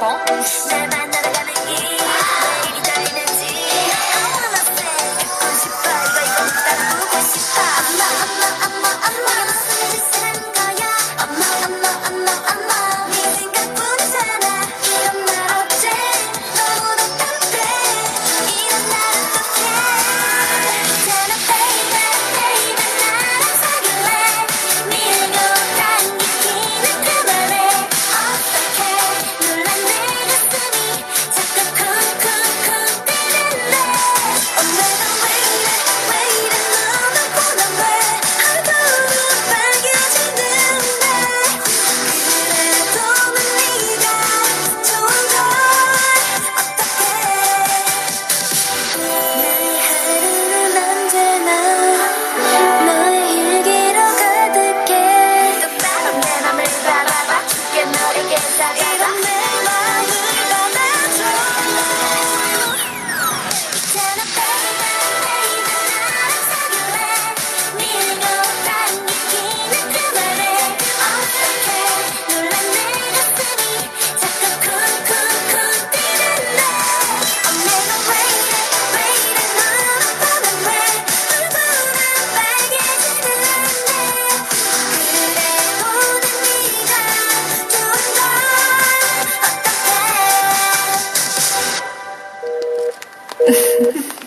뭐? 날 만나러 가는 길. 내일 기다리는지. I wanna stay 듣고 싶어. 이거 이거 나 보고 싶어. 엄마 엄마 엄마 엄마. 무슨 짓을 한 거야? 엄마 엄마 엄마 엄마. Yes.